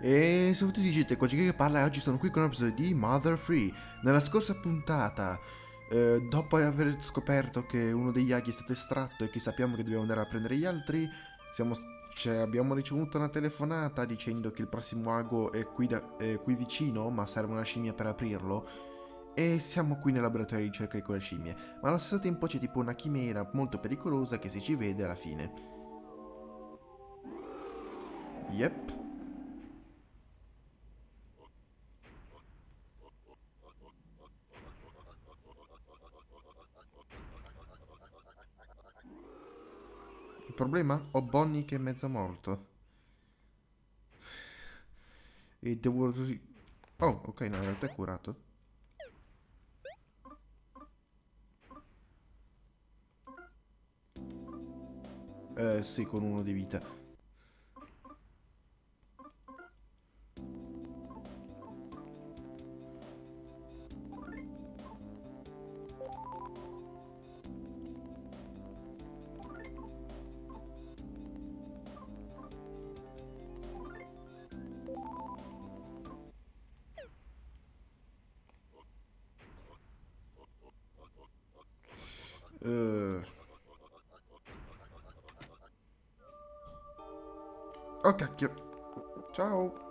E se tu dicete qua che parla oggi sono qui con un episodio di Mother Free. Nella scorsa puntata, eh, dopo aver scoperto che uno degli aghi è stato estratto e che sappiamo che dobbiamo andare a prendere gli altri, siamo, cioè, abbiamo ricevuto una telefonata dicendo che il prossimo ago è qui, da, è qui vicino, ma serve una scimmia per aprirlo. E siamo qui nel laboratorio di ricerca di quelle scimmie. Ma allo stesso tempo c'è tipo una chimera molto pericolosa che se ci vede alla fine. Yep. Problema? Ho Bonnie che è mezzo morto. E devo... Oh, ok, no, in realtà è curato. Eh, sì, con uno di vita. Uh. Oh cacchio. Ciao.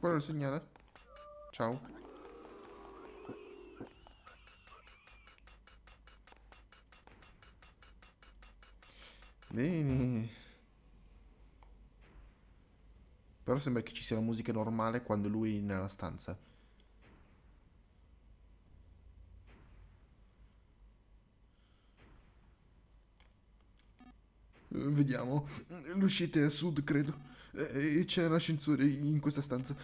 Quello è il segnale? Ciao. Bene. Però sembra che ci sia la musica normale quando lui è nella stanza. Vediamo. L'uscita è a sud, credo. E c'è un ascensore in questa stanza.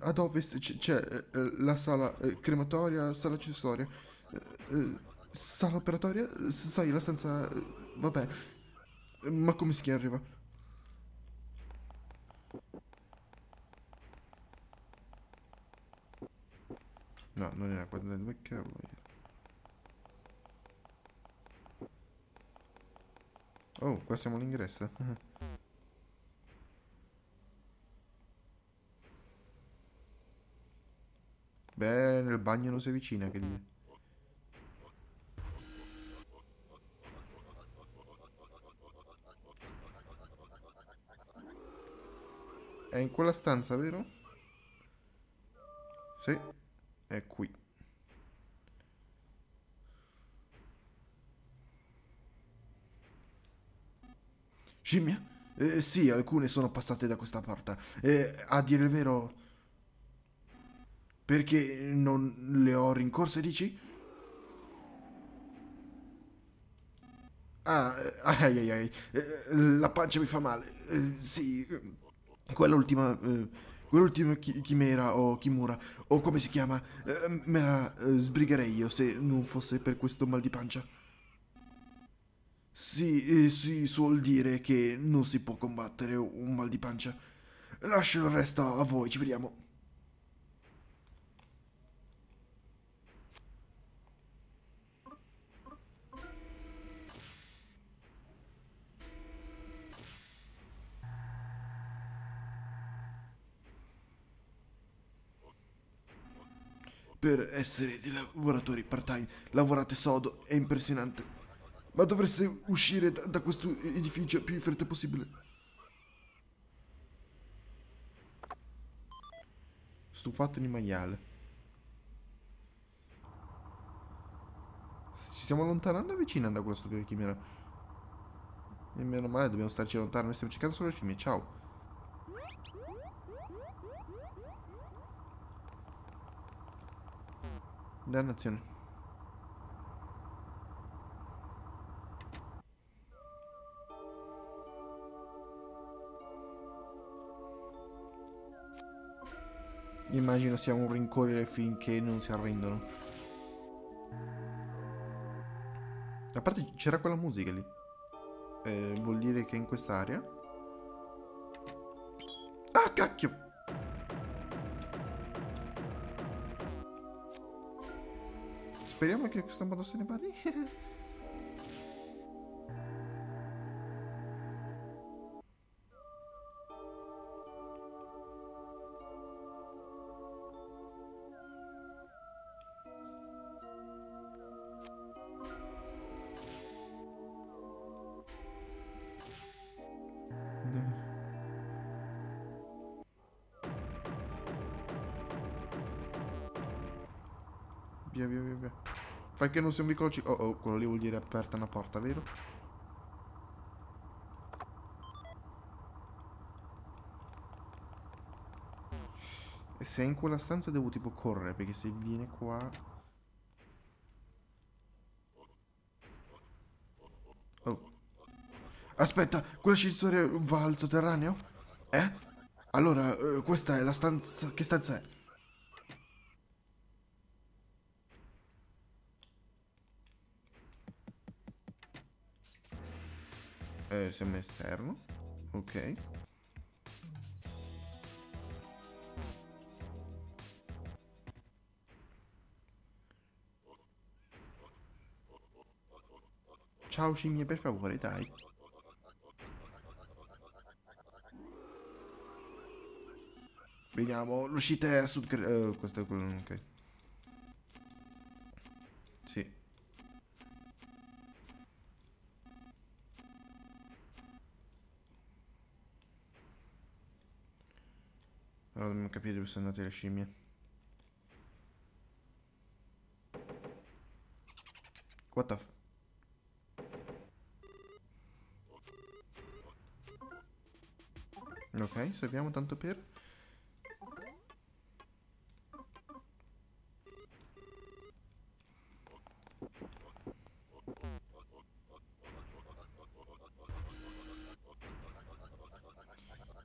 Ad ovest c'è la sala crematoria, sala accessoria. Sala operatoria? Sai, la stanza... Vabbè, ma come si arriva? No, non era quella del cavolo. Oh, qua siamo all'ingresso. Beh, nel bagno non si avvicina, che dire. È in quella stanza, vero? Sì, è qui. Scimmia? Eh, sì, alcune sono passate da questa porta. Eh, a dire il vero... Perché non le ho rincorse, dici? Ah, eh, ai ai ai, eh, la pancia mi fa male. Eh, sì, quell'ultima, quell'ultima chi- chimera o chimura o come si chiama, me la sbrigherei io se non fosse per questo mal di pancia. Sì, si suol dire che non si può combattere un mal di pancia. Lascio il resto a voi, ci vediamo. Per essere dei lavoratori part-time. Lavorate sodo, è impressionante. Ma dovreste uscire da, da questo edificio più in fretta possibile. Stufato di maiale. Ci stiamo allontanando o avvicinando a quello stupido chimera? E meno male, dobbiamo starci lontano. Noi stiamo cercando solo le scimmie. Ciao. Dannazione. Immagino sia un rincorrere finché non si arrendono. A parte c'era quella musica lì. Eh, vuol dire che in quest'area... Ah, cacchio! Speriamo che questo modo se Fai che non sia un vicolo. Oh, oh, quello lì vuol dire aperta una porta, vero? E se è in quella stanza devo tipo correre, perché se viene qua... Oh. Aspetta, quell'ascensore va al sotterraneo? Eh? Allora, eh, questa è la stanza... Che stanza è? Eh, siamo esterno. Ok. Ciao scimmie, per favore, dai. Vediamo, l'uscita è a sud... Uh, questo è quello... Ok. Sì. Allora, dobbiamo capire dove sono andate le scimmie. What the f... Ok, salviamo tanto per...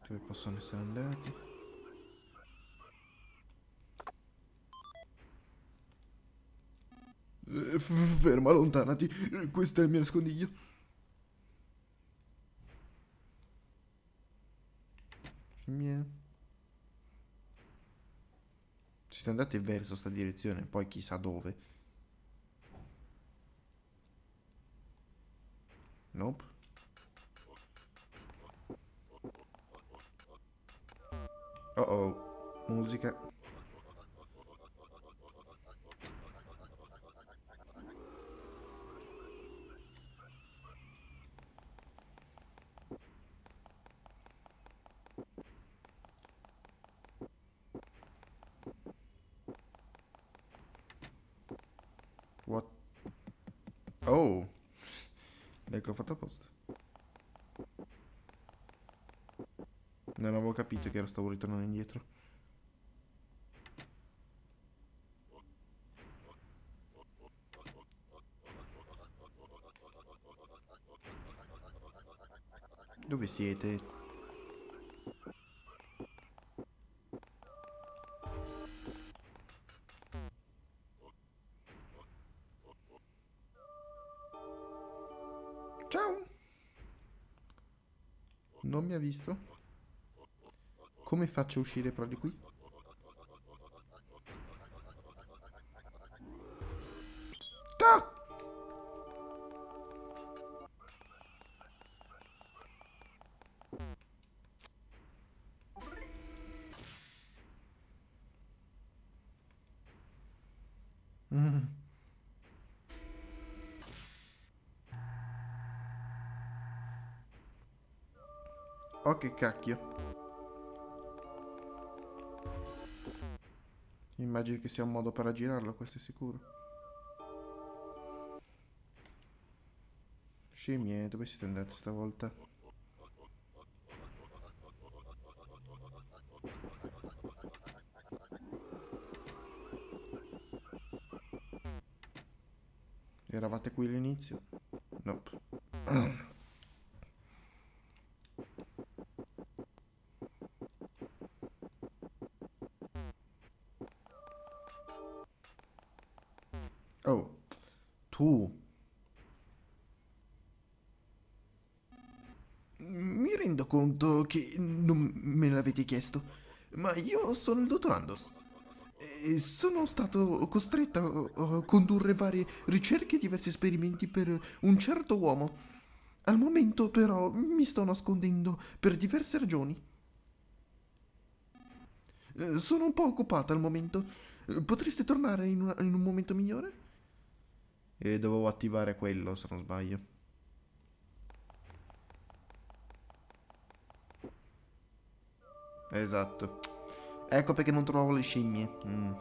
Dove possono essere andati? Eh, f- Ferma, allontanati. Eh, Questo è il mio nascondiglio. Scimmie. Siete andati verso sta direzione, poi chissà dove. Nope. Oh oh, musica. What? Oh! Che l'ho fatto apposta. Non avevo capito che ero stavo ritornando indietro. Dove siete? Visto? Come faccio a uscire però di qui? Oh che cacchio. Immagino che sia un modo per aggirarlo, questo è sicuro. Scimmie, dove siete andate stavolta? Eravate qui all'inizio? Nope. Conto che non me l'avete chiesto, ma io sono il dottor Andos. E sono stato costretto a condurre varie ricerche e diversi esperimenti per un certo uomo. Al momento però mi sto nascondendo per diverse ragioni. Sono un po' occupata al momento. Potreste tornare in, una- in un momento migliore? E dovevo attivare quello, se non sbaglio. Esatto. Ecco perché non trovo le scimmie. Mm.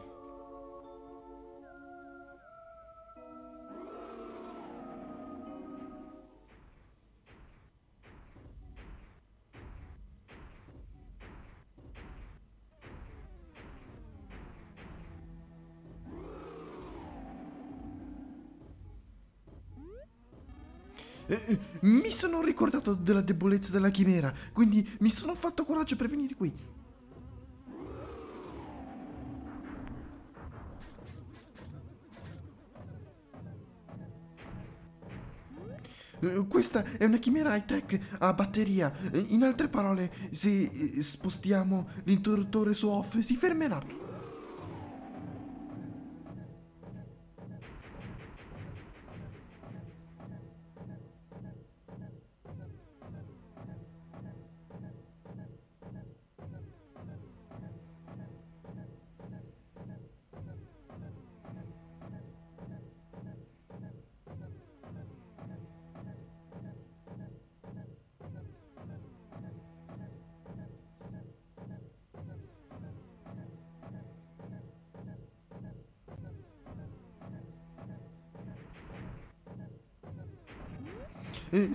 Eh, eh, mi sono ricordato della debolezza della chimera, quindi mi sono fatto coraggio per venire qui. Eh, Questa è una chimera high-tech a batteria. In altre parole, se spostiamo l'interruttore su off, si fermerà.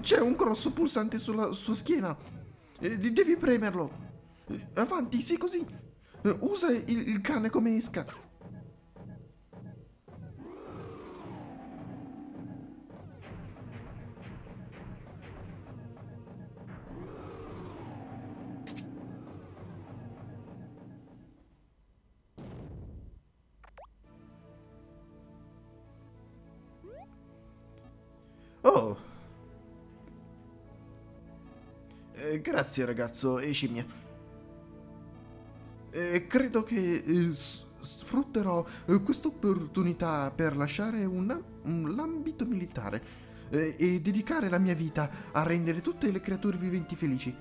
C'è un grosso pulsante sulla sua schiena. Eh, de- Devi premerlo. Eh, Avanti, sì, così. Eh, Usa il, il cane come esca. Oh. Eh, grazie ragazzo e scimmia. Eh, credo che eh, sfrutterò eh, questa opportunità per lasciare l'ambito militare e dedicare la mia vita a rendere tutte le creature viventi felici.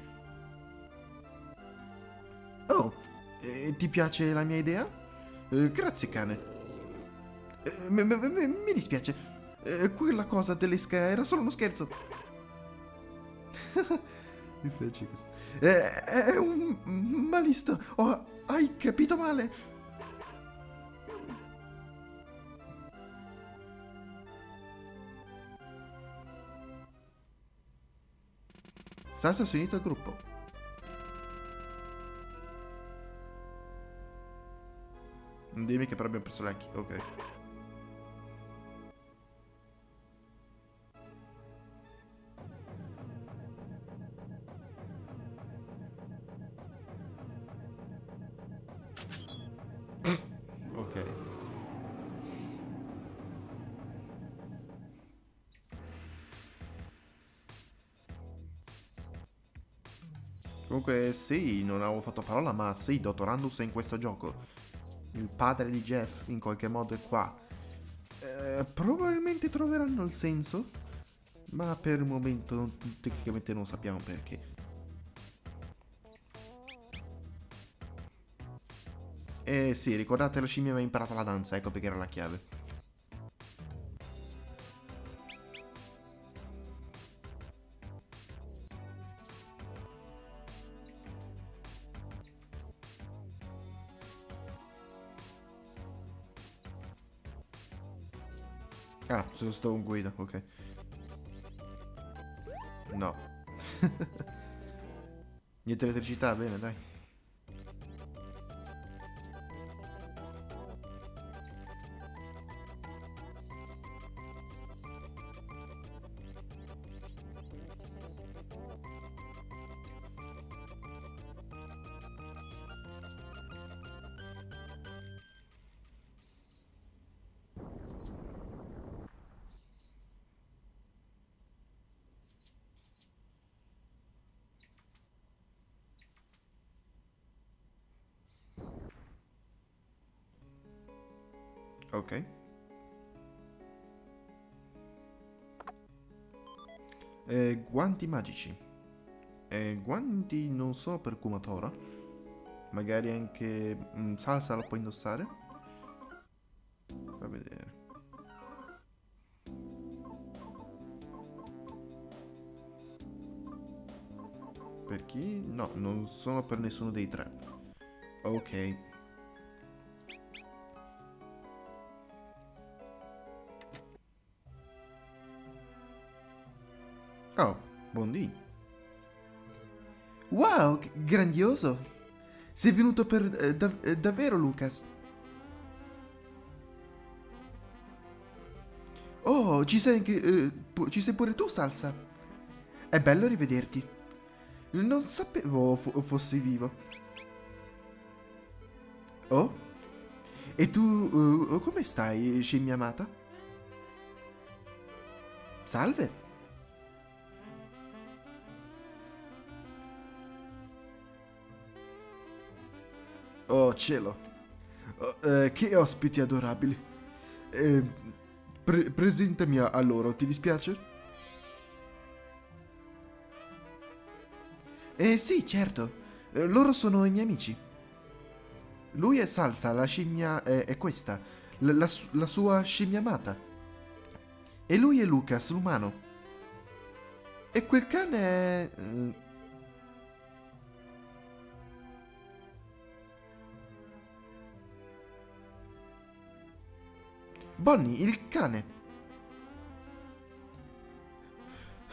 Oh, ti piace la mia idea? Grazie cane. Mi dispiace. Quella cosa dell'esca era solo uno scherzo. Piace questo. Eh, è un malista. Oh, hai capito male? Sansa si è unito al gruppo. Non dimmi che però abbiamo perso Lucky. Ok. Comunque sì, non avevo fatto parola, ma sì, Dottor Andus è in questo gioco. Il padre di Jeff in qualche modo è qua. Eh, probabilmente troveranno il senso, ma per il momento non- tecnicamente non sappiamo perché. Eh sì, ricordate la scimmia aveva imparato la danza, ecco perché era la chiave. Sono sto un guida, ok. No. Niente elettricità, bene, dai. Ok. Eh, guanti magici. Eh, guanti non sono per Kumatora. Magari anche mm, Salsa la può indossare. Fa vedere. Per chi? No, non sono per nessuno dei tre. Ok. Oh, buondì. Wow, g- grandioso! Sei venuto per eh, dav- eh, davvero, Lucas? Oh, ci sei anche. eh, ci sei pure tu, Salsa. È bello rivederti. Non sapevo fo- fossi vivo. Oh? E tu, eh, come stai, scimmia amata? Salve. Oh cielo, Oh, eh, che ospiti adorabili. Eh, pre- presentami a, loro, ti dispiace? Eh sì, certo, Eh, loro sono i miei amici. Lui è Salsa, la scimmia è, è questa, la, la su- la sua scimmia amata. E lui è Lucas, l'umano. E quel cane è... Bonnie, il cane.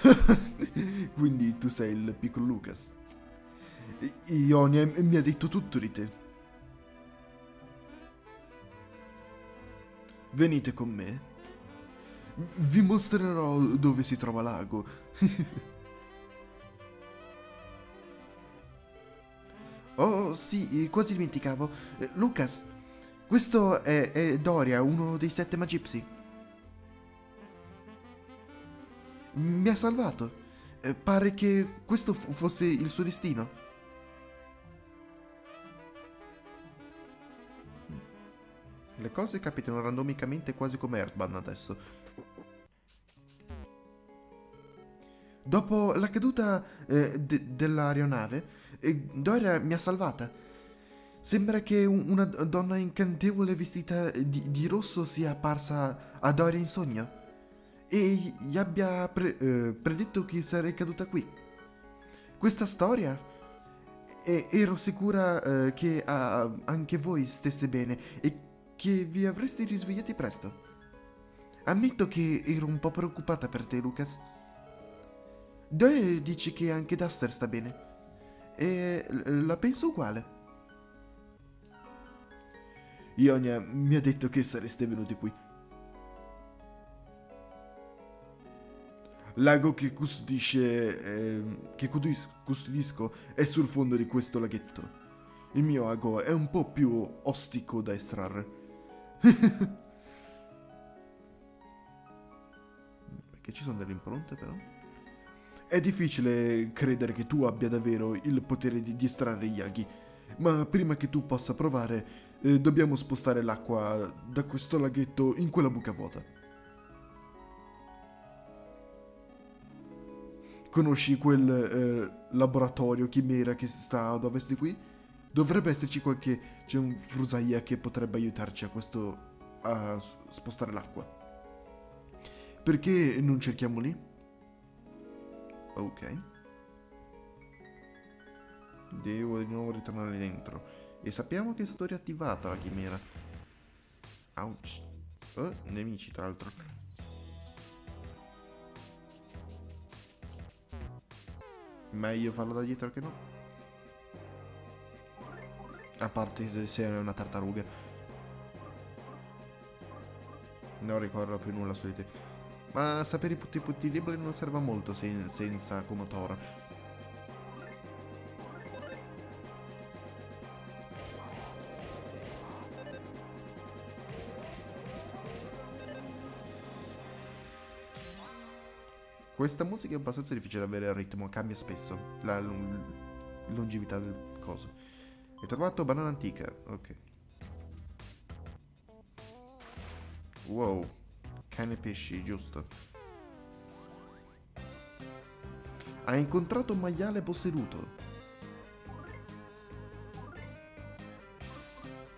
Quindi tu sei il piccolo Lucas. Ionia mi ha detto tutto di te. Venite con me. Vi mostrerò dove si trova l'ago. oh, sì, quasi dimenticavo. Lucas, questo è, è Doria, uno dei sette magipsi. Mi ha salvato. Eh, pare che questo fosse il suo destino. Le cose capitano randomicamente quasi come Earthbound adesso. Dopo la caduta eh, de- dell'aeronave, eh, Doria mi ha salvata. Sembra che un- una donna incantevole vestita di, di rosso sia apparsa a Doria in sogno e gli abbia pre- eh, predetto che sarei caduta qui. Questa storia? E ero sicura eh, che ah, anche voi stesse bene e che vi avreste risvegliati presto. Ammetto che ero un po' preoccupata per te, Lucas. Doyle dice che anche Duster sta bene. E la penso uguale. Ionia mi ha detto che sareste venuti qui. L'ago che custodisce. ehm, che custodis- custodisco è sul fondo di questo laghetto. Il mio ago è un po' più ostico da estrarre. Perché ci sono delle impronte però? È difficile credere che tu abbia davvero il potere di, di estrarre gli aghi, ma prima che tu possa provare, eh, dobbiamo spostare l'acqua da questo laghetto in quella buca vuota. Conosci quel eh, laboratorio chimera che sta ad ovest di qui? Dovrebbe esserci qualche c'è un frusaia che potrebbe aiutarci a questo a spostare l'acqua. Perché non cerchiamo lì? Ok. Devo di nuovo ritornare dentro. E sappiamo che è stato riattivato la chimera. Ouch. Oh, nemici, tra l'altro. Meglio farlo da dietro che no. A parte se, è una tartaruga. Non ricordo più nulla su di te. Ma sapere i punti, punti deboli non serve a molto sen senza Kumotora. Questa musica è abbastanza difficile da avere il ritmo, cambia spesso la longevità del coso. Hai trovato banana antica, ok. Wow, cane pesci, giusto. Hai incontrato un maiale posseduto.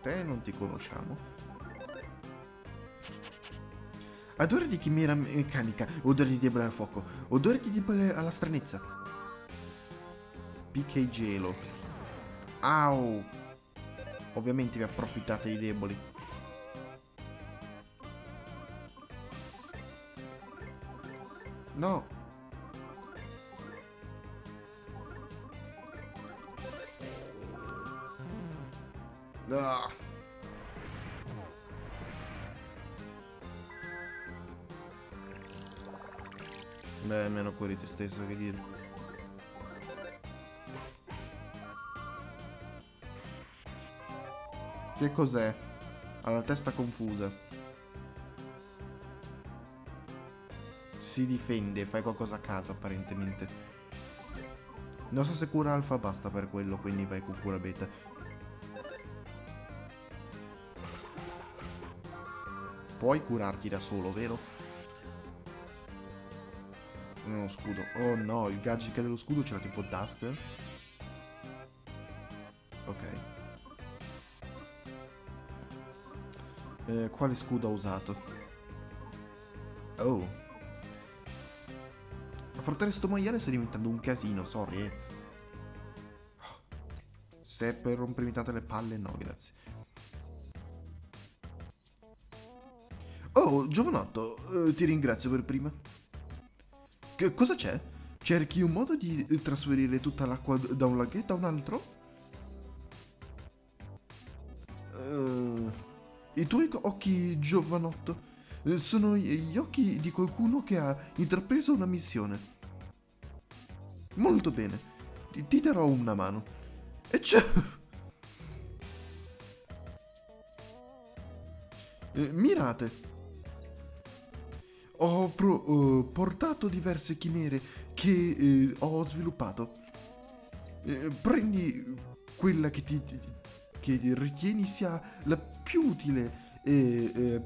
Te non ti conosciamo. Odore di chimera meccanica, odore di debole al fuoco, odore di debole alla stranezza. PK gelo. Au! Ovviamente vi approfittate dei deboli. No! Stesso che dire. Che cos'è? Ha la testa confusa. Si difende, fai qualcosa a caso apparentemente. Non so se cura alfa basta per quello, quindi vai con cura beta. Puoi curarti da solo, vero? Uno scudo. Oh no, il gadget dello scudo c'era tipo Duster. Ok. Eh, quale scudo ha usato? Oh. Affrontare sto maiale sta diventando un casino, sorry. Eh. Se per rompermi tante le palle, no, grazie. Oh, giovanotto, eh, ti ringrazio per prima. Che cosa c'è? Cerchi un modo di trasferire tutta l'acqua da un laghetto a un altro? Uh, I tuoi occhi, giovanotto, eh, sono gli occhi di qualcuno che ha intrapreso una missione. Molto bene, ti, ti darò una mano. E c'è... Eh, mirate, ho pro, uh, portato diverse chimere che uh, ho sviluppato. Uh, prendi quella che ti che ritieni sia la più utile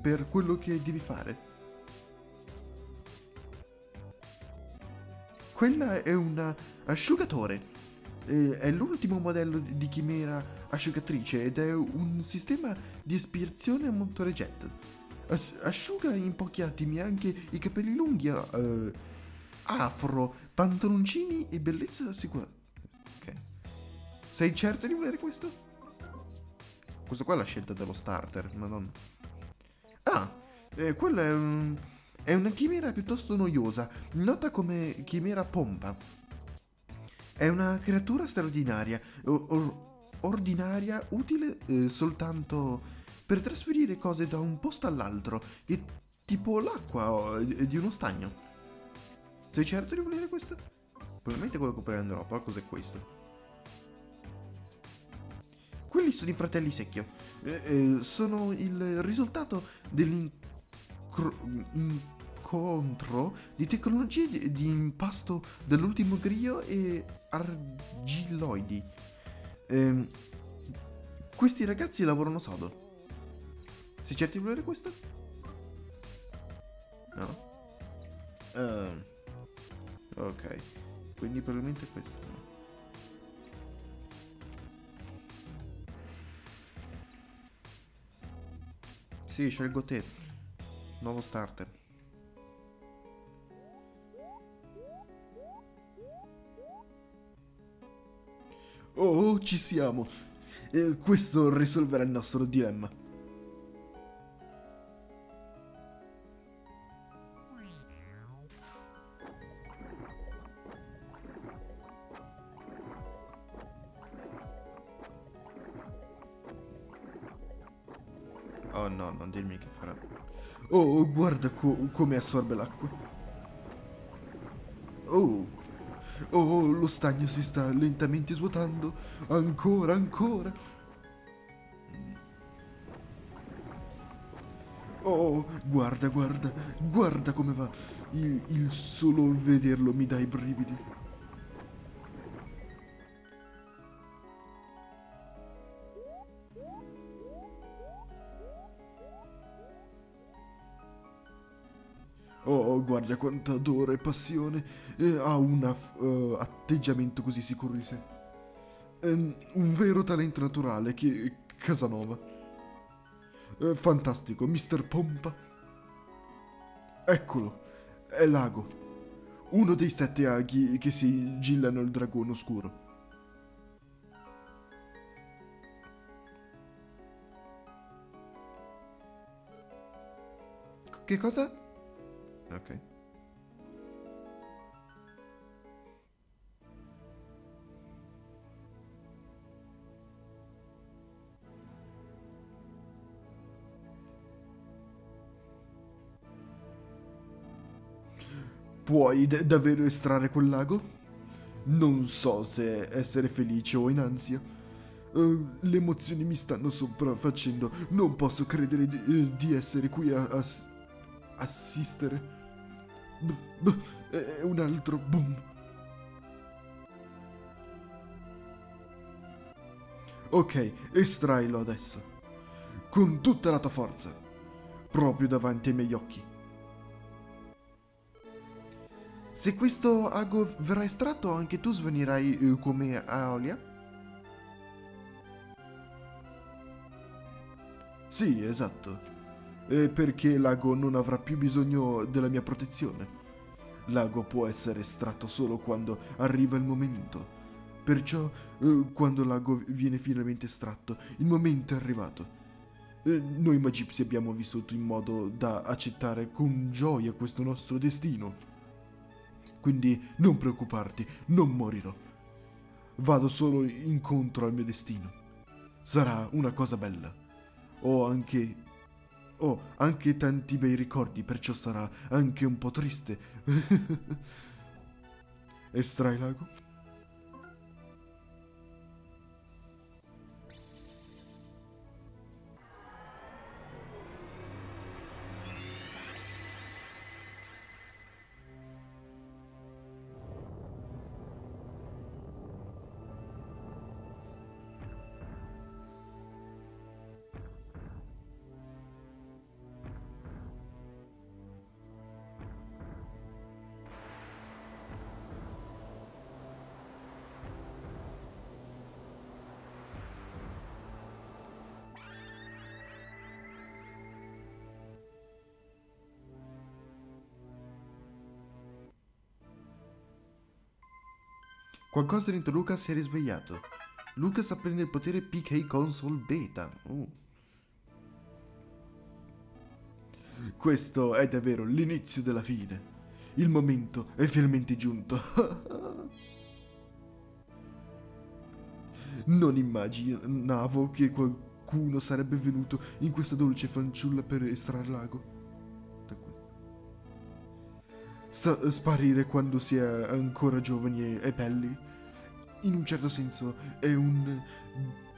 per quello che devi fare. Quella è un asciugatore. è l'ultimo modello di chimera asciugatrice ed è un sistema di aspirazione a motore jet. As- asciuga in pochi attimi anche i capelli lunghi, uh, afro, pantaloncini e bellezza sicura. Ok. Sei certo di volere questo? Questa qua è la scelta dello starter, madonna. Ah, eh, quella è, un, è una chimera piuttosto noiosa, nota come chimera pompa. È una creatura straordinaria, or, ordinaria, utile eh, soltanto per trasferire cose da un posto all'altro, tipo l'acqua di uno stagno. Sei certo di volere questo? Probabilmente quello che prenderò, però cos'è questo? Quelli sono i fratelli secchio. Eh, eh, sono il risultato dell'incontro di tecnologie di, di impasto dell'ultimo griio e argilloidi. Eh, questi ragazzi lavorano sodo. Sei certi di volere questo? No? Uh, ok. Quindi probabilmente questo. No? Sì, scelgo te. Nuovo starter. Oh, ci siamo. Eh, questo risolverà il nostro dilemma. Oh, guarda co come assorbe l'acqua. Oh. Oh, lo stagno si sta lentamente svuotando. Ancora, ancora. Oh, guarda, guarda, guarda come va. Il, il solo vederlo mi dà i brividi. Guarda quanta adoro e passione. E ha un uh, atteggiamento così sicuro di sé. Um, un vero talento naturale che Casanova. Uh, fantastico, Mr. Pompa. Eccolo, è l'ago. Uno dei sette aghi che si gillano il dragone oscuro. Che cosa? Ok. Puoi davvero estrarre quel lago? Non so se essere felice o in ansia. Uh, le emozioni mi stanno sopraffacendo. Non posso credere di, uh, di essere qui a, a assistere. E un altro boom. Ok, estrailo adesso. Con tutta la tua forza. Proprio davanti ai miei occhi. Se questo ago verrà estratto, anche tu svenirai eh, come Aolia? Sì, esatto eh, perché l'ago non avrà più bisogno della mia protezione. L'ago può essere estratto solo quando arriva il momento. Perciò, eh, quando l'ago viene finalmente estratto, il momento è arrivato. Eh, noi magipsi abbiamo vissuto in modo da accettare con gioia questo nostro destino. Quindi non preoccuparti, non morirò. Vado solo incontro al mio destino. Sarà una cosa bella. Ho anche ho anche tanti bei ricordi, perciò sarà anche un po' triste. Estrai lago? Qualcosa dentro Lucas si è risvegliato. Lucas apprende il potere PK Console Beta. Uh. Questo è davvero l'inizio della fine. Il momento è finalmente giunto. non immaginavo che qualcuno sarebbe venuto in questa dolce fanciulla per estrarre l'ago. Sparire quando si è ancora giovani e, e belli, in un certo senso, è un,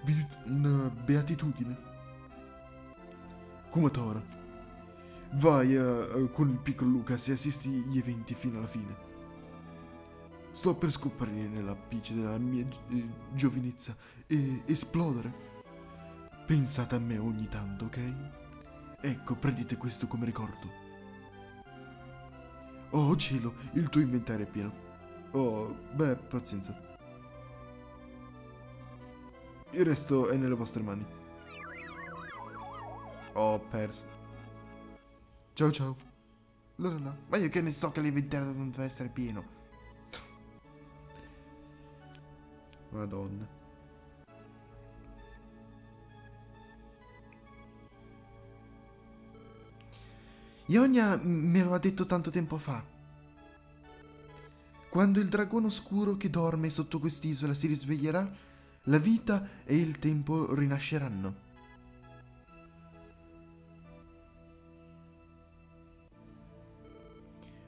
bi- una beatitudine. Kumatora, vai uh, con il piccolo Lucas e assisti gli eventi fino alla fine. Sto per scomparire nella pice della mia gi- giovinezza e esplodere. Pensate a me ogni tanto, ok? Ecco, prendete questo come ricordo. Oh cielo, il tuo inventario è pieno. Oh, beh, pazienza. Il resto è nelle vostre mani. Ho perso. Ciao ciao. La la la. Ma io che ne so che l'inventario non deve essere pieno. Madonna. Ionia me lo ha detto tanto tempo fa. Quando il dragone oscuro che dorme sotto quest'isola si risveglierà, la vita e il tempo rinasceranno.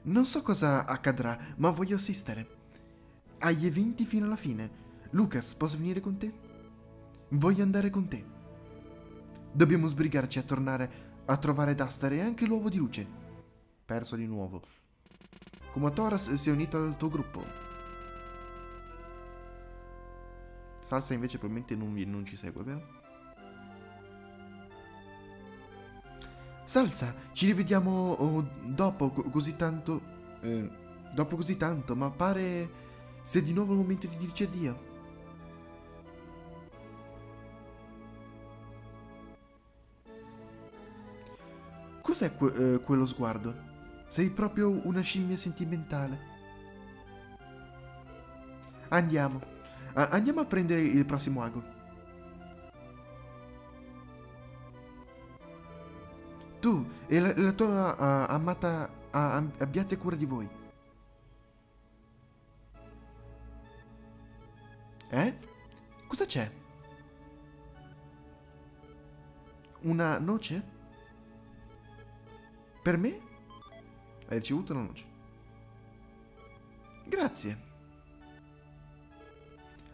Non so cosa accadrà, ma voglio assistere. Agli eventi fino alla fine. Lucas, posso venire con te? Voglio andare con te. Dobbiamo sbrigarci a tornare a trovare Duster e anche l'uovo di luce. Perso di nuovo. Come Toras si è unito al tuo gruppo. Salsa invece probabilmente non, non ci segue, vero? Salsa, ci rivediamo oh, dopo co- così tanto. eh, dopo così tanto, ma pare sia di nuovo il momento di dirci addio. Cos'è que- eh, quello sguardo? Sei proprio una scimmia sentimentale. Andiamo. A- andiamo a prendere il prossimo ago. Tu e la, la tua ah, amata ah, am- abbiate cura di voi. Eh? Cosa c'è? Una noce? Per me? Hai ricevuto una noce. Grazie.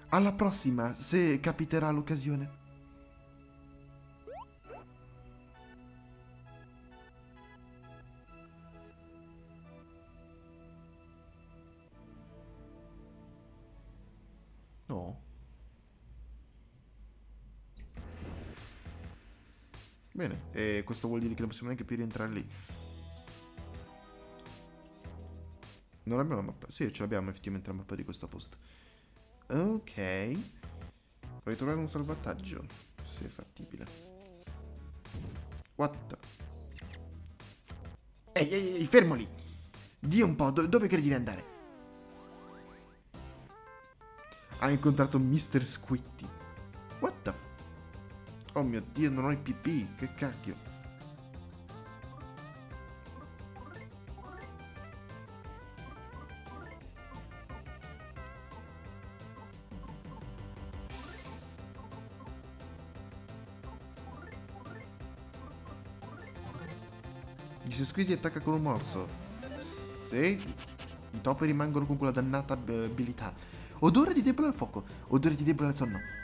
Alla prossima, se capiterà l'occasione. Bene, e questo vuol dire che non possiamo neanche più rientrare lì. Non abbiamo la mappa. Sì, ce l'abbiamo effettivamente la mappa di questo posto. Ok. Vorrei trovare un salvataggio. Se è fattibile. What? Ehi, ehi, ehi, fermo lì! Dì un po', do- dove credi di andare? Ha incontrato Mr. Squitty. Oh mio dio, non ho il PP, che cacchio. Mr. Squitty attacca con un morso. Sì. I topi rimangono con quella dannata eh, abilità. Odore di debole al fuoco. Odore di debole al sonno.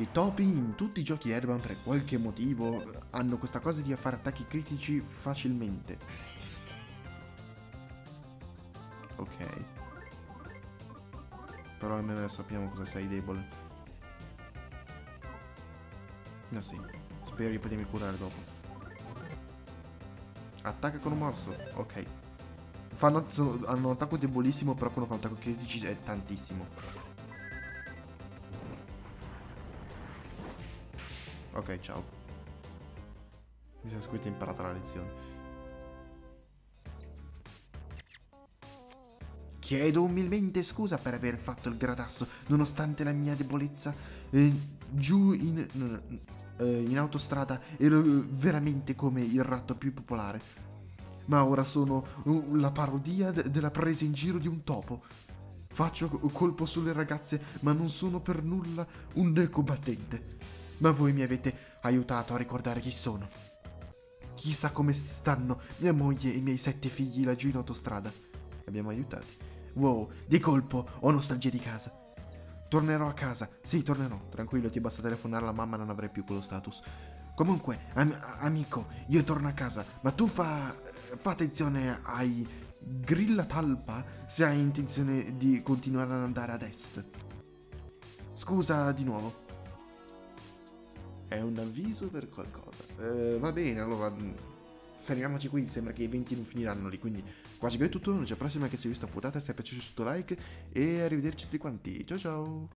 I topi in tutti i giochi Airban per qualche motivo hanno questa cosa di fare attacchi critici facilmente. Ok. Però almeno sappiamo cosa sei debole. No sì. Spero di potermi curare dopo. Attacca con un morso. Ok. Fanno, sono- hanno un attacco debolissimo, però quando fanno attacco critici è tantissimo. Ok, ciao. Mi sono scritto imparato la lezione. Chiedo umilmente scusa per aver fatto il gradasso, nonostante la mia debolezza. Eh, giù in, eh, in autostrada ero veramente come il ratto più popolare. Ma ora sono uh, la parodia de- della presa in giro di un topo. Faccio co- colpo sulle ragazze, ma non sono per nulla un combattente. Ma voi mi avete aiutato a ricordare chi sono. Chissà come stanno mia moglie e i miei sette figli laggiù in autostrada. Abbiamo aiutati. Wow, di colpo ho nostalgia di casa. Tornerò a casa. Sì, tornerò. Tranquillo, ti basta telefonare alla mamma, non avrai più quello status. Comunque, am- amico, io torno a casa, ma tu fa, fa attenzione ai grilla talpa se hai intenzione di continuare ad andare ad est. Scusa di nuovo. È un avviso per qualcosa. Eh, va bene, allora mh, fermiamoci qui. Sembra che i eventi non finiranno lì. Quindi, quasi qui è tutto. Non c'è prossima che se vi sta puntata. Se è piaciuto, sotto like. E arrivederci tutti quanti. Ciao ciao.